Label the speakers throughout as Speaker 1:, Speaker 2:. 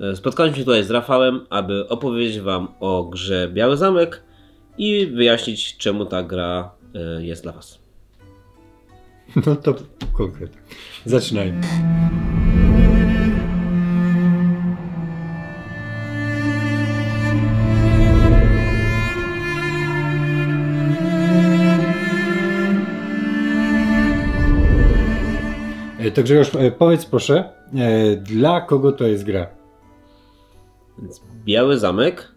Speaker 1: E, Spotkałem się tutaj z Rafałem, aby opowiedzieć Wam o grze Biały Zamek i wyjaśnić, czemu ta gra e, jest dla Was.
Speaker 2: No to konkretnie. Zaczynajmy. E, To Grzegorz, e, powiedz proszę, dla kogo to jest gra?
Speaker 1: Więc Biały Zamek,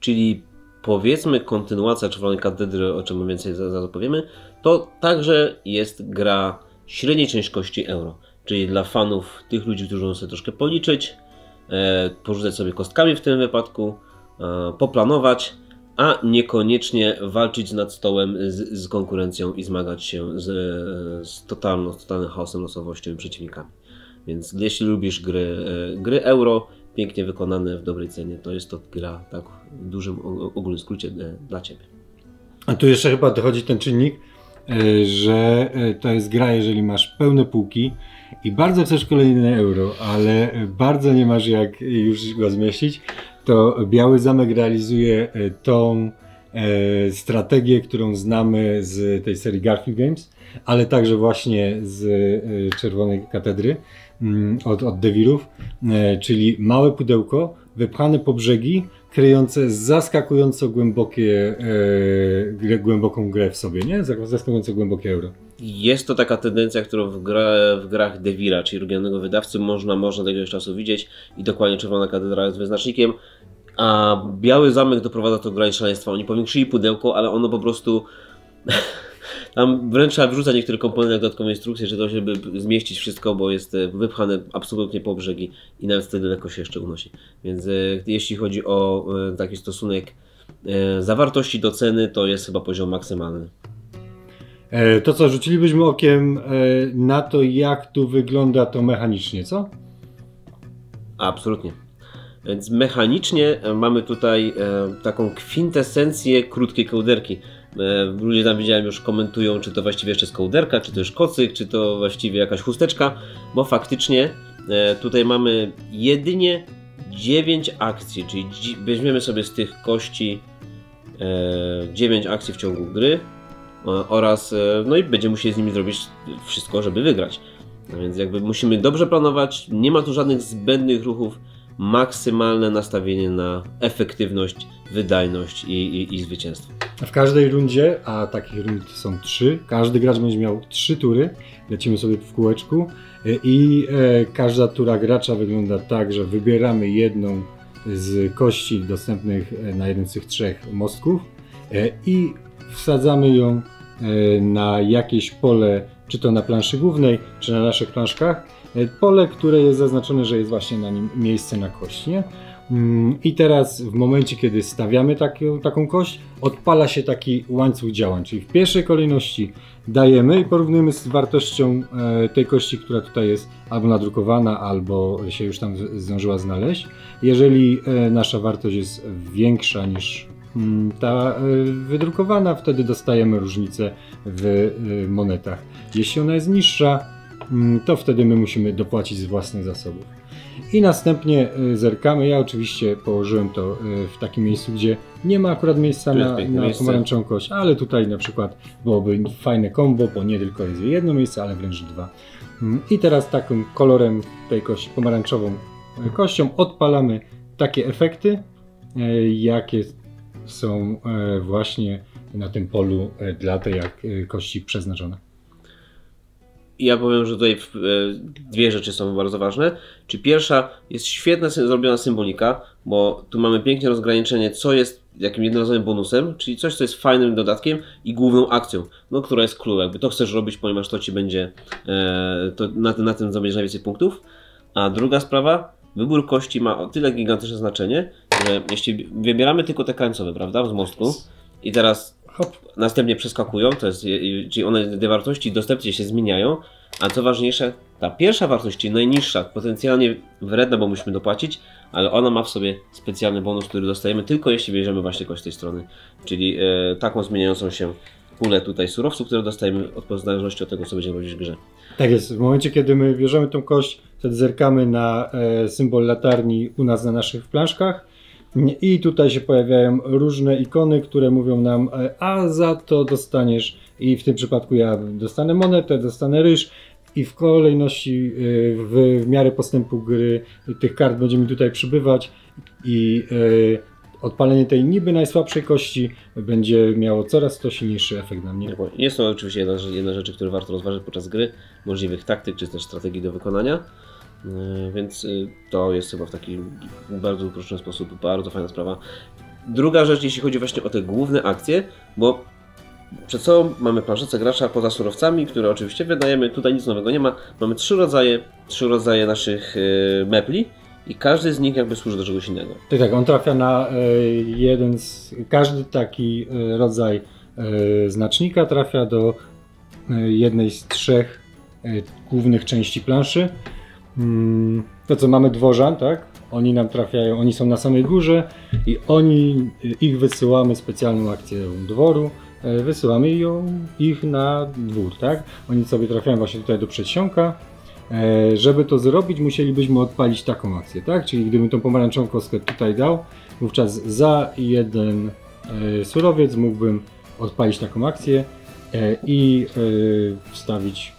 Speaker 1: czyli powiedzmy kontynuacja Czerwonej Katedry, o czym więcej za- zaraz powiemy, to także jest gra średniej ciężkości euro. Czyli dla fanów, tych ludzi, którzy chcą sobie troszkę policzyć, e, porzucać sobie kostkami w tym wypadku, e, poplanować, a niekoniecznie walczyć nad stołem z, z konkurencją i zmagać się z, z totalną, z totalnym chaosem, losowością i przeciwnikami. Więc jeśli lubisz gry, e, gry euro, pięknie wykonane w dobrej cenie, to jest to gra tak w dużym ogólnym skrócie e, dla Ciebie.
Speaker 2: A tu jeszcze chyba dochodzi ten czynnik, e, że e, to jest gra, jeżeli masz pełne półki i bardzo chcesz kolejne euro, ale bardzo nie masz jak już go zmieścić, to Biały Zamek realizuje tą strategię, którą znamy z tej serii Garfield Games, ale także właśnie z Czerwonej Katedry od, od Devilów, e, czyli małe pudełko wypchane po brzegi, kryjące zaskakująco głębokie, e, głęboką grę w sobie, nie? Zaskakująco głębokie euro.
Speaker 1: Jest to taka tendencja, którą w, gra, w grach Devila, czyli regionalnego wydawcy, można, można do jakiegoś czasu widzieć i dokładnie Czerwona Katedra jest wyznacznikiem, a Biały Zamek doprowadza do granic szaleństwa. Oni powiększyli pudełko, ale ono po prostu... Tam wręcz trzeba wrzucać niektóre komponenty jak dodatkowe instrukcje, że to żeby zmieścić wszystko, bo jest e, wypchane absolutnie po brzegi i nawet wtedy lekko się jeszcze unosi. Więc e, jeśli chodzi o e, taki stosunek zawartości do ceny, to jest chyba poziom maksymalny.
Speaker 2: To co, rzucilibyśmy okiem na to, jak tu wygląda to mechanicznie, co?
Speaker 1: Absolutnie. Więc mechanicznie mamy tutaj taką kwintesencję krótkiej kołderki. E, ludzie tam widziałem już komentują, czy to właściwie jeszcze jest kołderka, czy to już kocyk, czy to właściwie jakaś chusteczka, bo faktycznie e, tutaj mamy jedynie 9 akcji, czyli weźmiemy sobie z tych kości e, 9 akcji w ciągu gry e, oraz e, no i będziemy musieli z nimi zrobić wszystko, żeby wygrać. Więc jakby musimy dobrze planować, nie ma tu żadnych zbędnych ruchów, maksymalne nastawienie na efektywność, wydajność i, i, i zwycięstwo.
Speaker 2: W każdej rundzie, a takich rund są trzy, każdy gracz będzie miał trzy tury, lecimy sobie w kółeczku i e, każda tura gracza wygląda tak, że wybieramy jedną z kości dostępnych e, na jeden z tych trzech mostków e, i wsadzamy ją e, na jakieś pole, czy to na planszy głównej, czy na naszych planszkach. E, Pole, które jest zaznaczone, że jest właśnie na nim miejsce na kość, nie? Mm, I teraz w momencie, kiedy stawiamy taką, taką kość, odpala się taki łańcuch działań, czyli w pierwszej kolejności dajemy i porównujemy z wartością e, tej kości, która tutaj jest albo nadrukowana, albo się już tam zdążyła znaleźć. Jeżeli e, nasza wartość jest większa niż mm, ta e, wydrukowana, wtedy dostajemy różnicę w monetach. Jeśli ona jest niższa, to wtedy my musimy dopłacić z własnych zasobów. I następnie y, zerkamy. Ja oczywiście położyłem to y, w takim miejscu, gdzie nie ma akurat miejsca na, na
Speaker 1: miejsce.
Speaker 2: pomarańczową kość, ale tutaj na przykład byłoby fajne combo, bo nie tylko jest jedno miejsce, ale wręcz dwa. Mm, I teraz takim kolorem tej kości, pomarańczową y, kością odpalamy takie efekty, jakie są właśnie na tym polu dla tej kości przeznaczone.
Speaker 1: I ja powiem, że tutaj w- e, dwie rzeczy są bardzo ważne. Czy pierwsza jest świetna zrobiona symbolika, bo tu mamy piękne rozgraniczenie, co jest jakim jednorazowym bonusem, czyli coś, co jest fajnym dodatkiem i główną akcją, no, która jest clue. Jakby to chcesz robić, ponieważ to ci będzie, e, to na, tym- na tym zdobędziesz najwięcej punktów. A druga sprawa, wybór kości ma o tyle gigantyczne znaczenie, że jeśli wybieramy tylko te krańcowe, prawda, z mostku i teraz
Speaker 2: Hop.
Speaker 1: następnie przeskakują, to jest, czyli one, te wartości dostępnie się zmieniają, a co ważniejsze, ta pierwsza wartość, czyli najniższa, potencjalnie wredna, bo musimy dopłacić, ale ona ma w sobie specjalny bonus, który dostajemy tylko jeśli bierzemy właśnie kość z tej strony, czyli e, taką zmieniającą się pulę tutaj surowców, które dostajemy od, zależności od tego, co będziemy robić w grze.
Speaker 2: Tak jest. W momencie, kiedy my bierzemy tą kość, wtedy zerkamy na e, symbol latarni u nas na naszych planszkach i tutaj się pojawiają różne ikony, które mówią nam, e, a za to dostaniesz i w tym przypadku ja dostanę monetę, dostanę ryż i w kolejności e, w, miarę postępu gry tych kart będzie mi tutaj przybywać i e, odpalenie tej niby najsłabszej kości będzie miało coraz to silniejszy efekt na mnie.
Speaker 1: Jest to oczywiście jedna, jedna rzeczy, które warto rozważyć podczas gry, możliwych taktyk czy też strategii do wykonania. Więc to jest chyba w taki bardzo uproszczony sposób bardzo fajna sprawa. Druga rzecz, jeśli chodzi właśnie o te główne akcje, bo przed sobą mamy planszece gracza poza surowcami, które oczywiście wydajemy, tutaj nic nowego nie ma. Mamy trzy rodzaje, trzy rodzaje naszych mepli i każdy z nich jakby służy do czegoś innego.
Speaker 2: Tak, tak, on trafia na jeden z, każdy taki rodzaj znacznika trafia do jednej z trzech głównych części planszy. Mm, to co mamy dworzan, tak? Oni nam trafiają, oni są na samej górze i oni, ich wysyłamy specjalną akcję dworu, e, wysyłamy ją, ich na dwór, tak? Oni sobie trafiają właśnie tutaj do przedsionka. E, żeby to zrobić, musielibyśmy odpalić taką akcję, tak? Czyli gdybym tą pomarańczową kostkę tutaj dał, wówczas za jeden e, surowiec mógłbym odpalić taką akcję i wstawić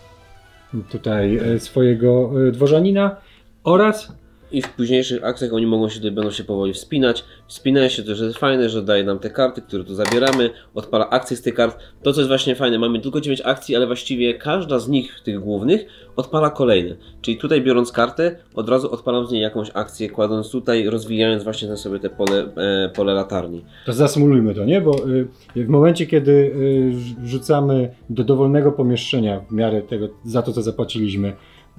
Speaker 2: tutaj swojego dworzanina oraz
Speaker 1: i w późniejszych akcjach oni mogą się będą się powoli wspinać. Wspinają się to, że jest fajne, że daje nam te karty, które tu zabieramy, odpala akcje z tych kart. To, co jest właśnie fajne, mamy tylko 9 akcji, ale właściwie każda z nich, tych głównych, odpala kolejne. Czyli tutaj biorąc kartę, od razu odpalam z niej jakąś akcję, kładąc tutaj, rozwijając właśnie ten sobie te pole, e, pole latarni.
Speaker 2: To zasymulujmy to, nie? Bo y, w momencie, kiedy y, wrzucamy do dowolnego pomieszczenia w miarę tego, za to, co zapłaciliśmy, y,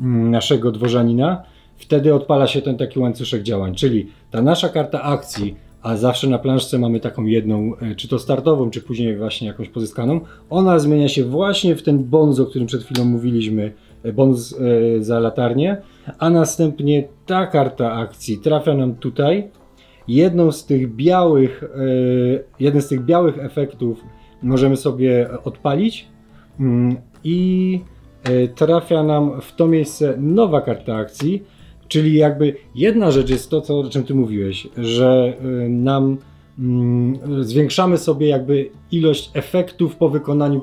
Speaker 2: naszego dworzanina, wtedy odpala się ten taki łańcuszek działań, czyli ta nasza karta akcji, a zawsze na planszce mamy taką jedną, e, czy to startową, czy później właśnie jakąś pozyskaną, ona zmienia się właśnie w ten bonus, o którym przed chwilą mówiliśmy, e, bonus e, za latarnię, a następnie ta karta akcji trafia nam tutaj. Jedną z tych białych, jeden z tych białych efektów możemy sobie odpalić mm, i trafia nam w to miejsce nowa karta akcji, Czyli jakby jedna rzecz jest to, co, o czym ty mówiłeś, że y, nam mm, zwiększamy sobie jakby ilość efektów po wykonaniu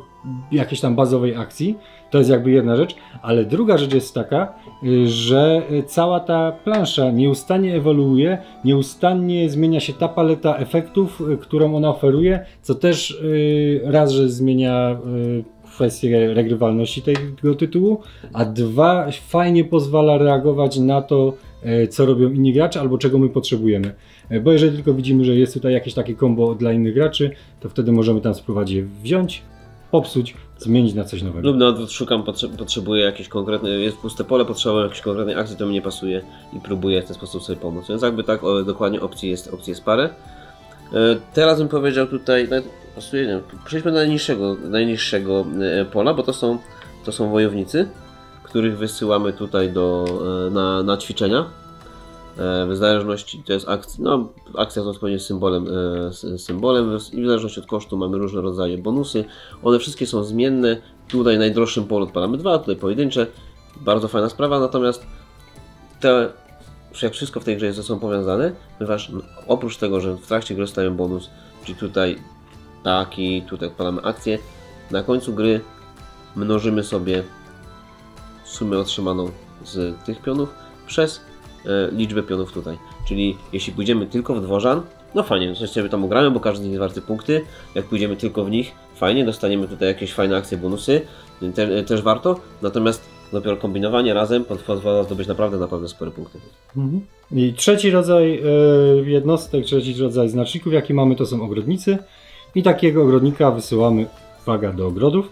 Speaker 2: jakiejś tam bazowej akcji. To jest jakby jedna rzecz, ale druga rzecz jest taka, y, że cała ta plansza nieustannie ewoluuje, nieustannie zmienia się ta paleta efektów, y, którą ona oferuje, co też raz, że zmienia kwestię regrywalności tego tytułu, a dwa, fajnie pozwala reagować na to, e, co robią inni gracze albo czego my potrzebujemy. E, bo jeżeli tylko widzimy, że jest tutaj jakieś takie combo dla innych graczy, to wtedy możemy tam spróbować je wziąć, popsuć, zmienić na coś nowego.
Speaker 1: Lub na odwrót szukam, potrzebuję jakieś konkretne, jest puste pole, potrzebuję jakiejś konkretnej akcji, to mi nie pasuje i próbuję w ten sposób sobie pomóc. Więc jakby tak dokładnie opcji jest, opcji jest parę. E, teraz bym powiedział tutaj, pasuje, nie, przejdźmy do najniższego, najniższego e, pola, bo to są, to są wojownicy, których wysyłamy tutaj do, e, na, na ćwiczenia. W zależności, to jest akcja, no, akcja to odpowiednio symbolem, symbolem i w zależności od kosztu mamy różne rodzaje bonusy. One wszystkie są zmienne. Tutaj najdroższym polu odpalamy dwa, tutaj pojedyncze. Bardzo fajna sprawa, natomiast te jak wszystko w tej grze jest ze sobą powiązane, ponieważ oprócz tego, że w trakcie gry dostają bonus, czyli tutaj taki, tutaj odpalamy akcję, na końcu gry mnożymy sobie sumę otrzymaną z tych pionów przez e, liczbę pionów tutaj. Czyli jeśli pójdziemy tylko w dworzan, no fajnie, coś sobie tam ugramy, bo każdy z nich jest warty punkty. Jak pójdziemy tylko w nich, fajnie, dostaniemy tutaj jakieś fajne akcje, bonusy, te, też warto. Natomiast dopiero kombinowanie razem pozwala zdobyć naprawdę, naprawdę spore punkty.
Speaker 2: Mhm. I trzeci rodzaj e, jednostek, trzeci rodzaj znaczników, jaki mamy, to są ogrodnicy. I takiego ogrodnika wysyłamy, uwaga, do ogrodów.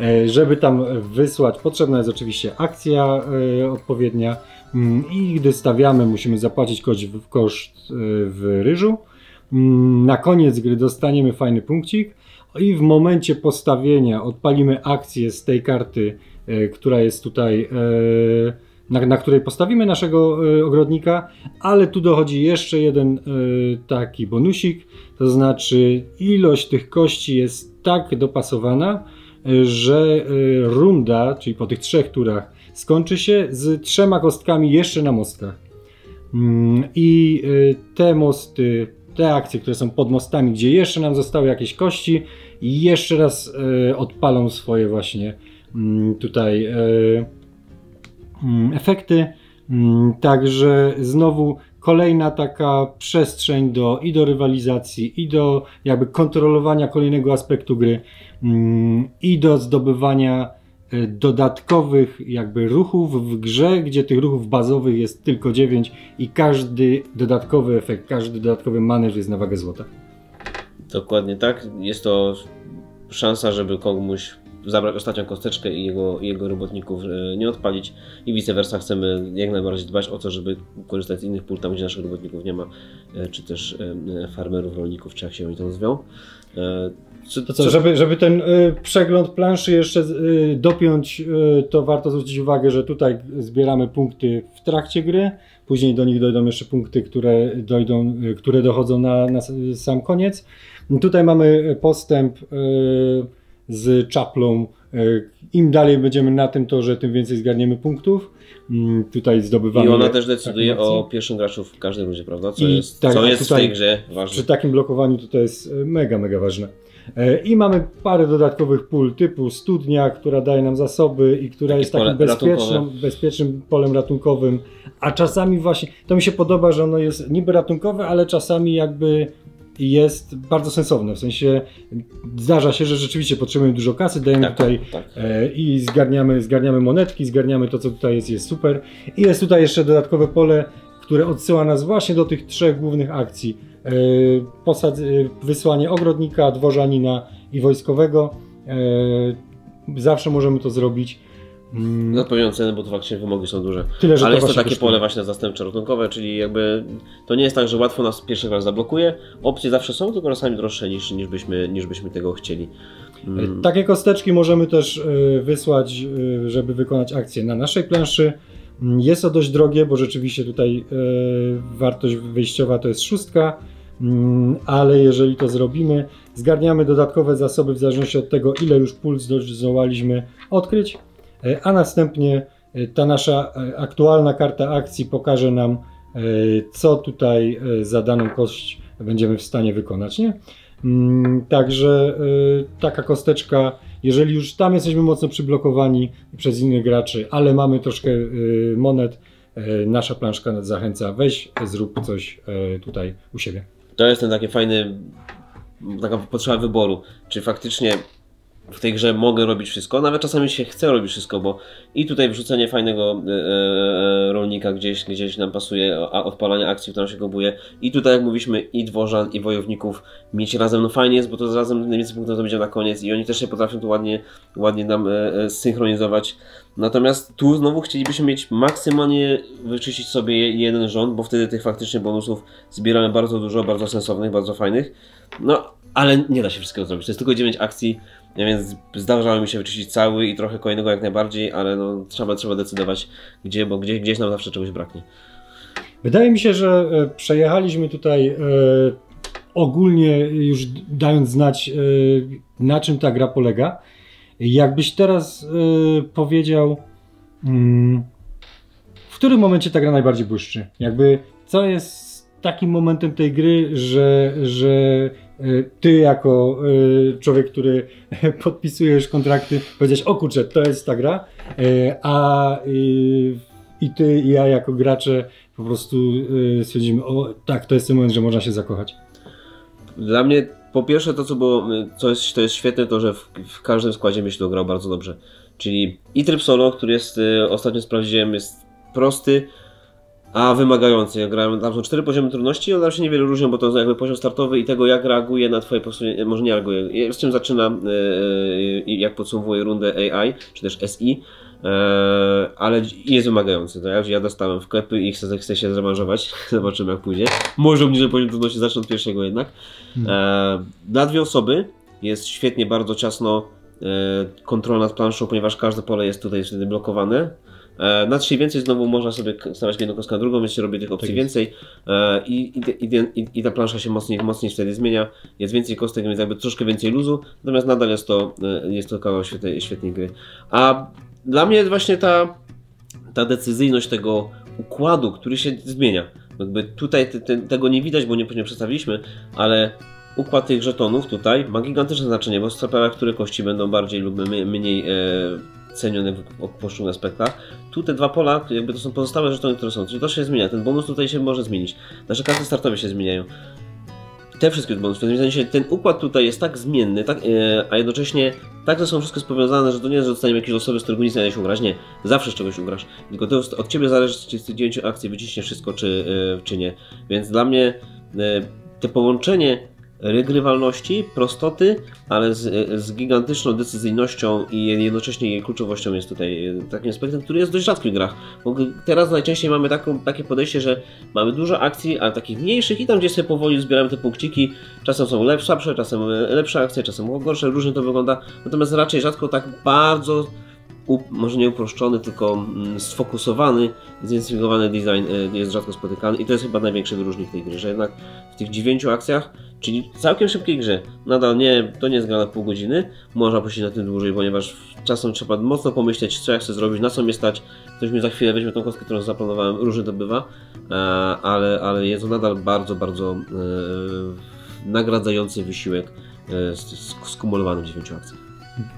Speaker 2: E, żeby tam wysłać, potrzebna jest oczywiście akcja e, odpowiednia mm, i gdy stawiamy, musimy zapłacić koszt, koszt w ryżu. Mm, na koniec gry dostaniemy fajny punkcik i w momencie postawienia odpalimy akcję z tej karty E, która jest tutaj, e, na, na której postawimy naszego e, ogrodnika, ale tu dochodzi jeszcze jeden taki bonusik, to znaczy ilość tych kości jest tak dopasowana, że runda, czyli po tych trzech turach, skończy się z trzema kostkami jeszcze na mostkach. Mm, I te mosty, te akcje, które są pod mostami, gdzie jeszcze nam zostały jakieś kości, jeszcze raz odpalą swoje właśnie mm, tutaj mm, efekty. Także znowu kolejna taka przestrzeń do, i do rywalizacji, i do jakby kontrolowania kolejnego aspektu gry, mm, i do zdobywania e, dodatkowych jakby ruchów w grze, gdzie tych ruchów bazowych jest tylko 9 i każdy dodatkowy efekt, każdy dodatkowy manewr jest na wagę złota.
Speaker 1: Dokładnie tak. Jest to szansa, żeby komuś zabrać ostatnią kosteczkę i jego, jego robotników e, nie odpalić i vice versa chcemy jak najbardziej dbać o to, żeby korzystać z innych pól tam, gdzie naszych robotników nie ma, e, czy też e, farmerów, rolników, czy jak się oni tam zwią.
Speaker 2: Co, to co, żeby, żeby ten y, przegląd planszy jeszcze y, dopiąć, y, to warto zwrócić uwagę, że tutaj zbieramy punkty w trakcie gry, później do nich dojdą jeszcze punkty, które, dojdą, które dochodzą na, na sam koniec. Tutaj mamy postęp z czaplą. E, Im dalej będziemy na tym torze, tym więcej zgarniemy punktów. Mm, tutaj zdobywamy.
Speaker 1: I ona też decyduje o pierwszym graczu w każdej rundzie, prawda? Co I jest, tak, co jest tutaj, w tej grze ważne.
Speaker 2: Przy takim blokowaniu to, to jest e, mega, mega ważne. E, I mamy parę dodatkowych pól typu studnia, która daje nam zasoby i która Takie jest takim bezpiecznym, bezpiecznym polem ratunkowym. A czasami właśnie, to mi się podoba, że ono jest niby ratunkowe, ale czasami jakby jest bardzo sensowne. W sensie zdarza się, że rzeczywiście potrzebujemy dużo kasy, dajemy tak, tutaj tak. E, i zgarniamy, zgarniamy monetki, zgarniamy to, co tutaj jest, jest super. I jest tutaj jeszcze dodatkowe pole, które odsyła nas właśnie do tych trzech głównych akcji. E, posad, e, wysłanie ogrodnika, dworzanina i wojskowego. E, zawsze możemy to zrobić.
Speaker 1: Mm. Cenę, bo to faktycznie wymogi są duże. Tyle, że Ale to jest to takie pole właśnie zastępcze ratunkowe, czyli jakby to nie jest tak, że łatwo nas pierwszy raz zablokuje. Opcje zawsze są, tylko czasami droższe niż, niż, byśmy, niż byśmy tego chcieli.
Speaker 2: Mm. Takie kosteczki możemy też e, wysłać, e, żeby wykonać akcję na naszej planszy. Mm, jest to dość drogie, bo rzeczywiście tutaj e, wartość wyjściowa to jest szóstka, ale jeżeli to zrobimy, zgarniamy dodatkowe zasoby w zależności od tego, ile już pól zdołaliśmy odkryć E, a następnie e, ta nasza e, aktualna karta akcji pokaże nam, co tutaj za daną kość będziemy w stanie wykonać. Nie? Mm, także taka kosteczka, jeżeli już tam jesteśmy mocno przyblokowani przez innych graczy, ale mamy troszkę monet, nasza planszka nas zachęca, weź, zrób coś tutaj u siebie.
Speaker 1: To jest ten taki fajny, taka potrzeba wyboru. Czy faktycznie w tej grze mogę robić wszystko, nawet czasami się chcę robić wszystko, bo i tutaj wrzucenie fajnego e, e, rolnika gdzieś, gdzieś nam pasuje, a odpalanie akcji, która się gobuje. I tutaj, jak mówiliśmy, i dworzan, i wojowników mieć razem, no fajnie jest, bo to razem najwięcej punktów to będzie na koniec i oni też się potrafią tu ładnie, ładnie nam e, synchronizować. Natomiast tu znowu chcielibyśmy mieć maksymalnie wyczyścić sobie jeden rząd, bo wtedy tych faktycznie bonusów zbieramy bardzo dużo, bardzo sensownych, bardzo fajnych. No, ale nie da się wszystkiego zrobić. To jest tylko 9 akcji, więc zdarzało mi się wyczyścić cały i trochę kolejnego jak najbardziej, ale no, trzeba, trzeba decydować gdzie, bo gdzieś, gdzieś nam zawsze czegoś braknie.
Speaker 2: Wydaje mi się, że e, przejechaliśmy tutaj e, ogólnie już dając znać e, na czym ta gra polega. Jakbyś teraz e, powiedział mm, w którym momencie ta gra najbardziej błyszczy? Jakby co jest takim momentem tej gry, że, że ty jako e, człowiek, który podpisujesz kontrakty, powiedziałeś, o kurczę, to jest ta gra, e, a i ty i ja jako gracze po prostu stwierdzimy, o tak, to jest ten moment, że można się zakochać.
Speaker 1: Dla mnie po pierwsze to, co było, co jest, to jest świetne, to że w, w każdym składzie myślę, to grał bardzo dobrze. Czyli i tryb solo, który jest, ostatnio sprawdziłem, jest prosty, a wymagający. Ja grałem, tam są cztery poziomy trudności, one się niewiele różnią, bo to jest jakby poziom startowy i tego jak reaguje na twoje posunięcie, może nie reaguje, z czym zaczyna i jak podsumowuje rundę AI, czy też SI, e, ale jest wymagający. To ja, ja dostałem wklepy i chcę, chcę się zrewanżować, zobaczymy jak pójdzie. Może obniżę poziom trudności, zacznę od pierwszego jednak. Hmm. E, na dwie osoby jest świetnie, bardzo ciasno e, kontrola nad planszą, ponieważ każde pole jest tutaj wtedy blokowane E, na 3 więcej znowu można sobie stawiać jedną kostkę na drugą, więc się robi tych opcji
Speaker 2: Tak
Speaker 1: więcej e, i, i, i, i, ta plansza się mocniej, mocniej wtedy zmienia. Jest więcej kostek, więc jakby troszkę więcej luzu, natomiast nadal jest to, e, jest to kawał świetnej, świetnej gry. A dla mnie właśnie ta, ta decyzyjność tego układu, który się zmienia. Jakby tutaj te, te, tego nie widać, bo nie, nie przedstawiliśmy, ale układ tych żetonów tutaj ma gigantyczne znaczenie, bo sprawia, które kości będą bardziej lub my- mniej e, cenione w, poszczególnych aspektach. Tu te dwa pola, jakby to są pozostałe żetony, które są, czyli to się zmienia. Ten bonus tutaj się może zmienić. Nasze karty startowe się zmieniają. Te wszystkie bonusy, w sensie ten układ tutaj jest tak zmienny, tak, e, a jednocześnie tak ze sobą wszystko jest powiązane, że to nie jest, że dostaniemy jakieś losowe, z którego nic nie się ugrać. Nie, zawsze z czegoś ugrasz. Tylko to od Ciebie zależy, czy z tych 9 akcji wyciśniesz wszystko, czy, e, czy nie. Więc dla mnie e, te połączenie regrywalności, prostoty, ale z, z gigantyczną decyzyjnością i jednocześnie jej kluczowością jest tutaj e, takim aspektem, który jest dość rzadki w grach. Bo teraz najczęściej mamy taką, takie podejście, że mamy dużo akcji, ale takich mniejszych i tam gdzie sobie powoli zbieramy te punkciki, czasem są lepsze, czasem e, lepsze akcje, czasem gorsze, różnie to wygląda. Natomiast raczej rzadko tak bardzo może nie uproszczony, tylko mm, sfokusowany, zintensyfikowany design y, jest rzadko spotykany i to jest chyba największy wyróżnik tej gry, że jednak w tych dziewięciu akcjach, czyli całkiem szybkiej grze, nadal nie, to nie jest gra na pół godziny, można posiedzieć na tym dłużej, ponieważ czasem trzeba mocno pomyśleć, co ja chcę zrobić, na co mnie stać, ktoś mi za chwilę weźmie tą kostkę, którą zaplanowałem, różnie to bywa, e, ale, ale jest to nadal bardzo, bardzo e, nagradzający wysiłek e, skumulowany w dziewięciu akcjach.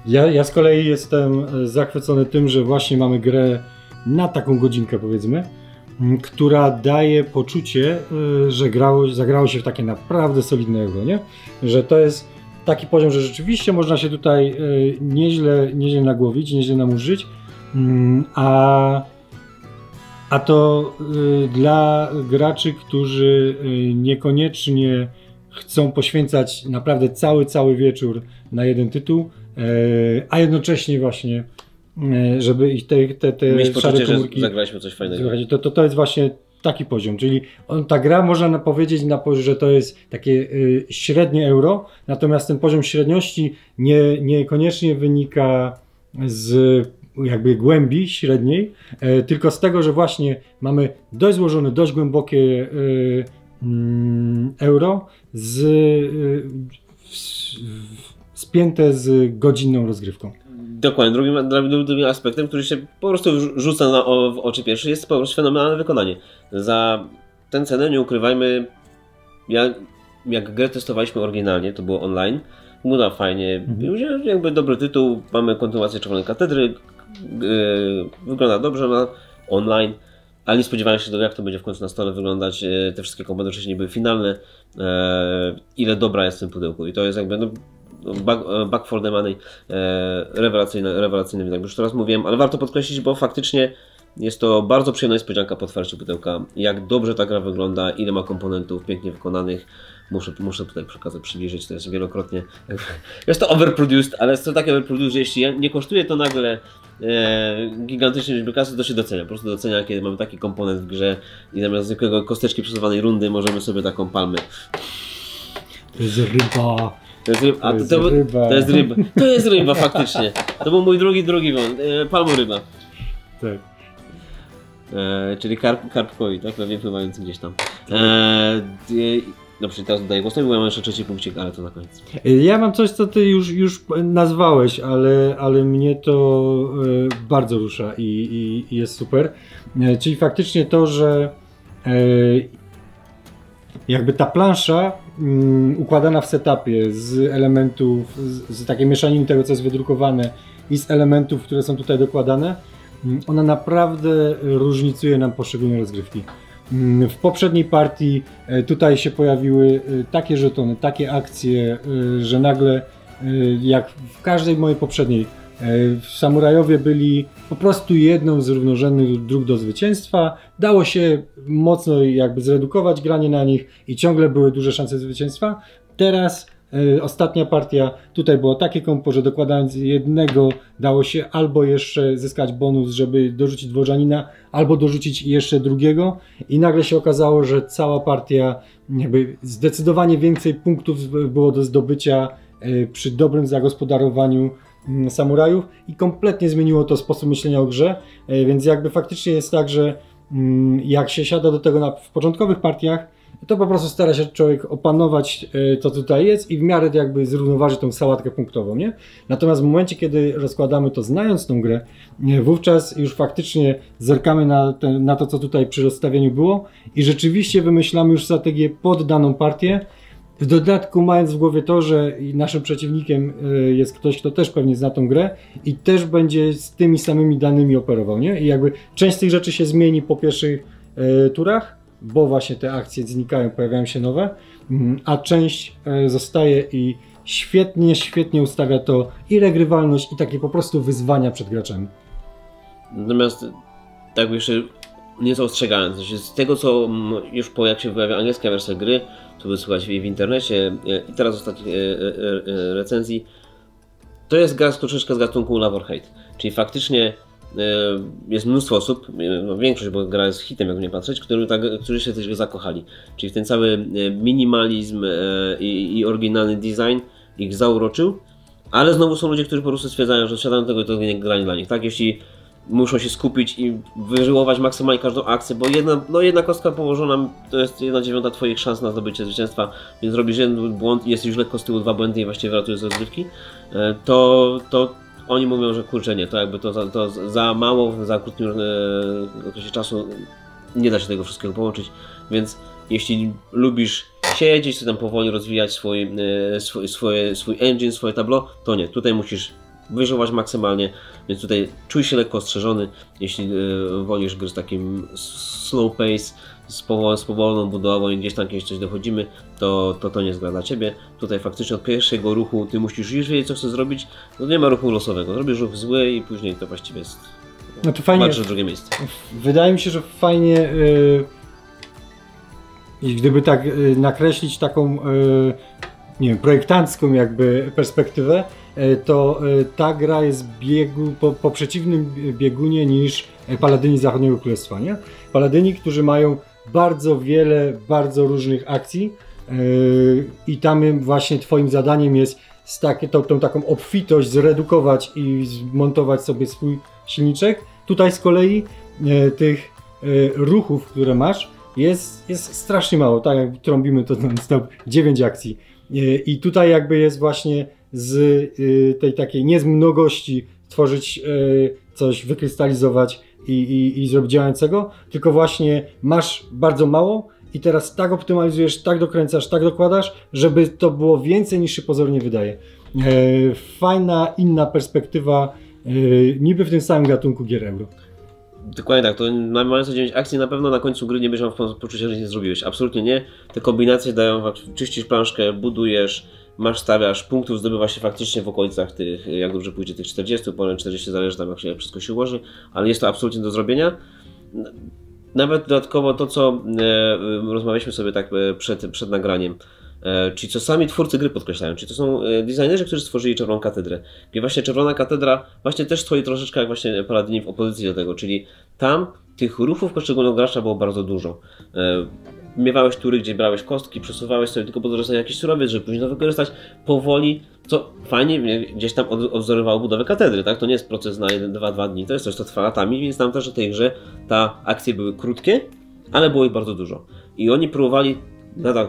Speaker 2: Ja, ja z kolei jestem zachwycony tym, że właśnie mamy grę na taką godzinkę powiedzmy, która daje poczucie, e, że grało, zagrało się w takie naprawdę solidne euro, nie? Że to jest taki poziom, że rzeczywiście można się tutaj e, nieźle, nieźle nagłowić, nieźle namurzyć, mm, a, a to e, dla graczy, którzy niekoniecznie chcą poświęcać naprawdę cały, cały wieczór na jeden tytuł, a jednocześnie właśnie, żeby ich te, te, te
Speaker 1: Mieć
Speaker 2: szare
Speaker 1: poczucie, że
Speaker 2: komórki...
Speaker 1: zagraliśmy coś fajnego.
Speaker 2: To, to, to jest właśnie taki poziom, czyli on, ta gra można na- powiedzieć na że to jest takie y, średnie euro, natomiast ten poziom średniości nie, niekoniecznie wynika z jakby głębi średniej, e, tylko z tego, że właśnie mamy dość złożone, dość głębokie y, mm, euro z, y, spięte z godzinną rozgrywką.
Speaker 1: Dokładnie. Drugim, drugim, aspektem, który się po prostu rzu- rzuca na, o, w oczy pierwszy, jest po prostu fenomenalne wykonanie. Za tę cenę, nie ukrywajmy, ja, jak grę testowaliśmy oryginalnie, to było online, wygląda fajnie,
Speaker 2: Mhm.
Speaker 1: jakby dobry tytuł, mamy kontynuację Czerwonej Katedry, yy, wygląda dobrze na online, ale nie spodziewałem się tego, jak to będzie w końcu na stole wyglądać. e, Te wszystkie komody wcześniej były finalne. e, Ile dobra jest w tym pudełku. I to jest jakby no, e, back for the money. Rewelacyjny, rewelacyjny widok. Już teraz mówiłem, ale warto podkreślić, bo faktycznie jest to bardzo przyjemna niespodzianka po otwarciu pudełka. Jak dobrze ta gra wygląda, ile ma komponentów pięknie wykonanych. Muszę, muszę tutaj przekazać, przybliżyć, to jest wielokrotnie. Jest to overproduced, ale jest to takie overproduced, że jeśli nie kosztuje to nagle e, gigantycznie liczby kasy, to się docenia. Po prostu docenia, kiedy mamy taki komponent w grze i zamiast zwykłego kosteczki przesuwanej rundy możemy sobie taką palmę.
Speaker 2: To jest ryba.
Speaker 1: To jest, ryb,
Speaker 2: To jest
Speaker 1: to,
Speaker 2: ryba.
Speaker 1: to jest ryba. To jest ryba faktycznie. To był mój drugi, drugi wąt. E, palmoryba.
Speaker 2: Tak.
Speaker 1: E, czyli karp, karpkowi, tak? Pewnie pływający gdzieś tam. E, d- dobrze, teraz dodaję głos, bo ja mam jeszcze trzeci punkcik, ale to na koniec.
Speaker 2: Ja mam coś, co ty już, już nazwałeś, ale, ale mnie to e, bardzo rusza i, i, i jest super. E, czyli faktycznie to, że e, jakby ta plansza układana w setupie z elementów, z, z takiej mieszaniny tego, co jest wydrukowane i z elementów, które są tutaj dokładane, mm, ona naprawdę różnicuje nam poszczególne rozgrywki. Mm, W poprzedniej partii e, tutaj się pojawiły e, takie żetony, takie akcje, e, że nagle jak w każdej mojej poprzedniej samurajowie byli po prostu jedną z równorzędnych dróg do zwycięstwa. Dało się mocno jakby zredukować granie na nich i ciągle były duże szanse zwycięstwa. Teraz e, ostatnia partia, tutaj było takie kompo, że dokładając jednego dało się albo jeszcze zyskać bonus, żeby dorzucić dworzanina, albo dorzucić jeszcze drugiego i nagle się okazało, że cała partia jakby zdecydowanie więcej punktów było do zdobycia e, przy dobrym zagospodarowaniu samurajów i kompletnie zmieniło to sposób myślenia o grze, e, więc jakby faktycznie jest tak, że mm, jak się siada do tego na, w początkowych partiach, to po prostu stara się człowiek opanować e, to tutaj jest i w miarę jakby zrównoważyć tą sałatkę punktową, nie? Natomiast w momencie, kiedy rozkładamy to znając tą grę, e, wówczas już faktycznie zerkamy na, na to, co tutaj przy rozstawieniu było i rzeczywiście wymyślamy już strategię pod daną partię, w dodatku mając w głowie to, że naszym przeciwnikiem e, jest ktoś, kto też pewnie zna tą grę i też będzie z tymi samymi danymi operował, nie? I jakby część z tych rzeczy się zmieni po pierwszych turach, bo właśnie te akcje znikają, pojawiają się nowe, mm, a część e, zostaje i świetnie, świetnie ustawia to i regrywalność, i takie po prostu wyzwania przed graczami.
Speaker 1: Natomiast tak jeszcze nieco ostrzegając, z tego co już po jak się pojawia angielska wersja gry, to wysłuchać w internecie e, i teraz ostatnich e, recenzji, to jest gra troszeczkę z gatunku Love or Hate, czyli faktycznie E, jest mnóstwo osób, e, no większość, bo gra jest hitem, jakby nie patrzeć, którzy, tak, którzy się też zakochali. Czyli ten cały e, minimalizm i, i oryginalny design ich zauroczył, ale znowu są ludzie, którzy po prostu stwierdzają, że siadają tego i to nie gra dla nich. Tak, jeśli muszą się skupić i wyżyłować maksymalnie każdą akcję, bo jedna, no jedna kostka położona to jest jedna dziewiąta twoich szans na zdobycie zwycięstwa, więc robisz jeden błąd i jest już lekko z tyłu dwa błędy i właściwie ratujesz z rozgrywki, to, to oni mówią, że kurczę nie, to jakby to, to za mało, za krótkim e, okresie czasu nie da się tego wszystkiego połączyć, więc jeśli lubisz siedzieć, sobie tam powoli rozwijać swój, e, swój, swoje, swój engine, swoje tablo, to nie, tutaj musisz wyżywać maksymalnie, więc tutaj czuj się lekko ostrzeżony, jeśli e, wolisz gry z takim slow pace, z, powol, z powolną budową i gdzieś tam kiedyś coś dochodzimy, to, to to nie jest gra dla Ciebie. Tutaj faktycznie od pierwszego ruchu Ty musisz już wiedzieć, co chcesz zrobić. No nie ma ruchu losowego. Zrobisz ruch zły i później to właściwie jest
Speaker 2: no to fajnie,
Speaker 1: drugie miejsce.
Speaker 2: Wydaje mi się, że fajnie yy, gdyby tak yy, nakreślić taką nie wiem, projektancką jakby perspektywę, to yy, ta gra jest biegu, po, po przeciwnym biegunie niż Paladyni Zachodniego Królestwa, nie? Paladyni, którzy mają bardzo wiele, bardzo różnych akcji i tam właśnie twoim zadaniem jest z takie, tą, tą taką obfitość zredukować i zmontować sobie swój silniczek. Tutaj z kolei tych ruchów, które masz jest, jest strasznie mało, tak jak trąbimy to non-stop, 9 akcji. I tutaj jakby jest właśnie z tej takiej nie z mnogości tworzyć coś, wykrystalizować, i, i, i zrobić działającego, tylko właśnie masz bardzo mało i teraz tak optymalizujesz, tak dokręcasz, tak dokładasz, żeby to było więcej niż się pozornie wydaje. E, fajna, inna perspektywa, e, niby w tym samym gatunku gier euro.
Speaker 1: Dokładnie tak, to mając 9 akcji na pewno na końcu gry nie będziesz miał poczucia, że nic zrobiłeś. Absolutnie nie. Te kombinacje dają, czyścisz planszkę, budujesz, masz, stawiasz, punktów zdobywa się faktycznie w okolicach tych, jak dobrze pójdzie, tych 40, ponad 40 zależy tam jak się wszystko się ułoży, ale jest to absolutnie do zrobienia. Nawet dodatkowo to, co e, rozmawialiśmy sobie tak e, przed, przed nagraniem, e, czyli co sami twórcy gry podkreślają, czyli to są designerzy, którzy stworzyli Czerwoną Katedrę. I właśnie Czerwona Katedra właśnie też stoi troszeczkę jak właśnie Paladini w opozycji do tego, czyli tam tych ruchów poszczególnego gracza było bardzo dużo. Miewałeś tury, gdzie brałeś kostki, przesuwałeś sobie tylko po to, jakiś surowiec, żeby później to wykorzystać powoli, co fajnie gdzieś tam odwzorowało budowę katedry, tak? To nie jest proces na 1, 2, 2 dni, to jest coś, co trwa latami, więc tam też w tej grze ta akcje były krótkie, ale było ich bardzo dużo. I oni próbowali, nadal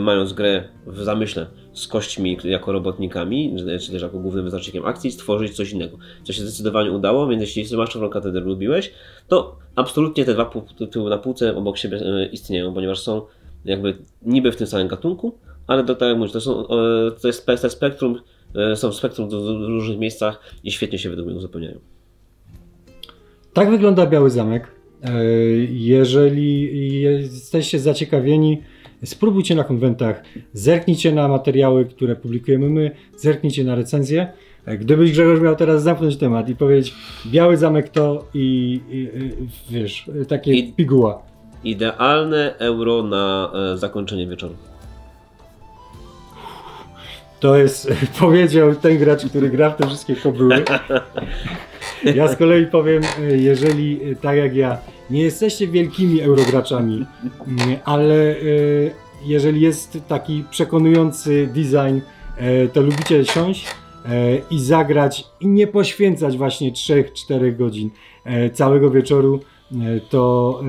Speaker 1: mając grę w zamyśle z kośćmi jako robotnikami, czy też jako głównym wyznacznikiem akcji, stworzyć coś innego. Co się zdecydowanie udało, więc jeśli masz czerwoną katedrę lubiłeś, to absolutnie te dwa tytuły na półce obok siebie e, istnieją, ponieważ są jakby niby w tym samym gatunku, ale to tak jak mówisz, to, są, to jest Spektrum, e, są w spektrum w różnych miejscach i świetnie się według mnie uzupełniają.
Speaker 2: Tak wygląda Biały Zamek. E, jeżeli jesteście zaciekawieni, spróbujcie na konwentach, zerknijcie na materiały, które publikujemy my, zerknijcie na recenzje. Gdybyś Grzegorz miał teraz zamknąć temat i powiedzieć Biały Zamek to i, i wiesz, takie I, piguła.
Speaker 1: Idealne euro na e, zakończenie wieczoru.
Speaker 2: To jest, powiedział ten gracz, który gra w te wszystkie kobyły. Ja z kolei powiem, e, jeżeli e, tak jak ja, nie jesteście wielkimi eurograczami, mm, ale jeżeli jest taki przekonujący design, to lubicie siąść i zagrać i nie poświęcać właśnie 3-4 godzin całego wieczoru, to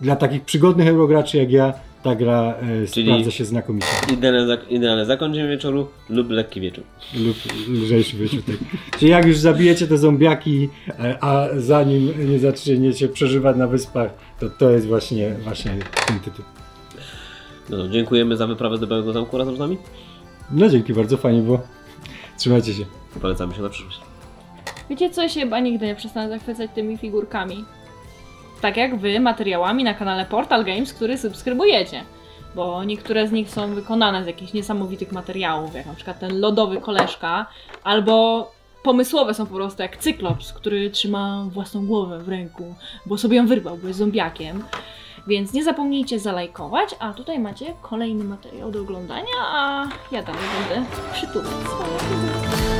Speaker 2: dla takich przygodnych eurograczy jak ja ta gra e,
Speaker 1: Czyli-
Speaker 2: sprawdza się znakomicie.
Speaker 1: Idealne, zak- idealne zakończenie wieczoru lub lekki wieczór.
Speaker 2: lub lżejszy wieczór. Tak. Czyli jak już zabijecie te zombiaki, e, a zanim nie zaczniecie przeżywać na wyspach, to to jest właśnie, właśnie ten tytuł.
Speaker 1: No to dziękujemy za wyprawę do Białego Zamku razem z nami.
Speaker 2: No dzięki, bardzo fajnie było. Trzymajcie się.
Speaker 1: Polecamy się na przyszłość.
Speaker 3: Wiecie co, się chyba nigdy nie przestanę zachwycać tymi figurkami. Tak jak wy materiałami na kanale Portal Games, który subskrybujecie. Bo niektóre z nich są wykonane z jakichś niesamowitych materiałów, jak na przykład ten lodowy koleżka, albo pomysłowe są po prostu jak Cyklops, który trzyma własną głowę w ręku, bo sobie ją wyrwał, bo jest zombiakiem. Więc nie zapomnijcie zalajkować, a tutaj macie kolejny materiał do oglądania, a ja dalej będę przytulać swoje.